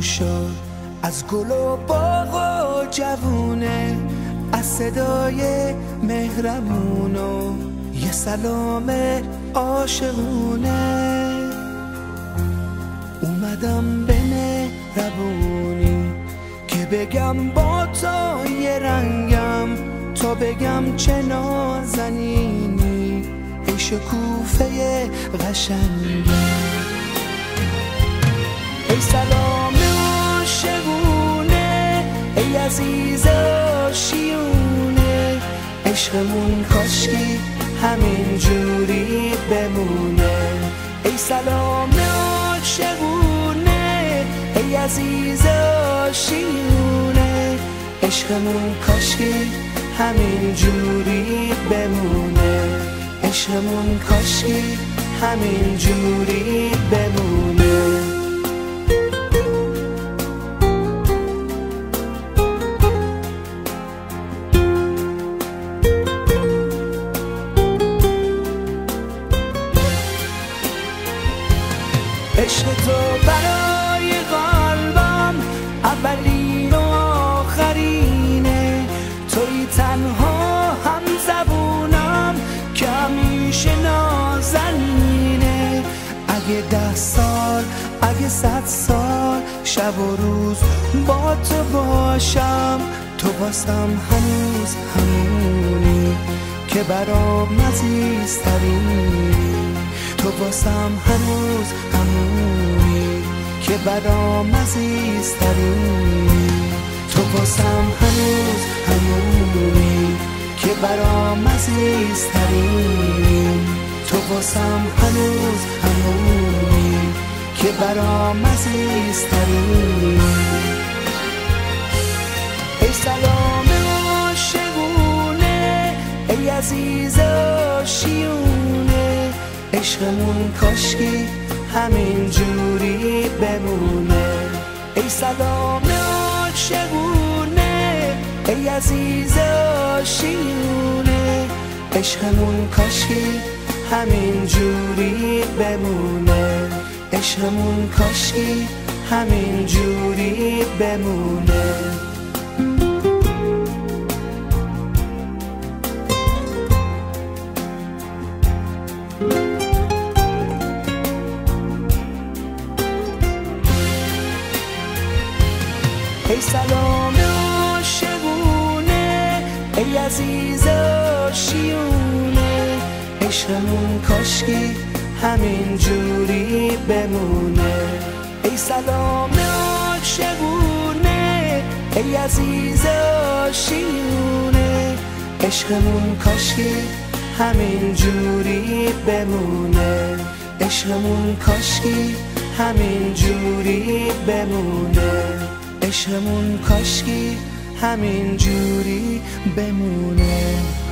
شد؟ از گل و باغ و جوونه از صدای مهرمون و یه سلام عاشقونه. اومدم به مهربونی که بگم با تو یه رنگم تا بگم چه نازنینی. ای شکوفه قشنگی. ای سلام عاشقونه ای عزیز آشیونه. عشقمون کاشکی همین جوری بمونه. ای سلام عاشقونه ای عزیز آشیونه. عشقمون کاشکی همین جوری بمونه. عشقمون کاشکی همین جوری بمونه. برای قلبم اولین و آخرینه. توی تنها هم زبونم که همیشه نازنینه. اگه ده سال اگه صد سال شب و روز با تو باشم تو واسم هنوز همونی که برام عزیزترینی تو واسم هنوز همونی. که برام عزیزترینی تو واسم هنوز همونی که برام عزیزترینی تو واسم هنوز همونی که برام عزیزترینی ای سلام عاشقونه ای عزیز آشیونه عشقمون کاشکی همین جوری بمونه. ای سلام عاشقونه ای عزیز آشیونه. عشقمون کاشکی همین جوری بمونه. عشقمون کاشکی همین جوری بمونه. ای سلام عاشقونه ای عزیز آشیونه. عشقمون کاشکی همین جوری بمونه. ای سلام عاشقونه ای عزیز آشیونه. عشقمون کاشکی همین جوری بمونه. عشقمون کاشکی همین جوری بمونه. عشقمون کاشکی همین جوری بمونه.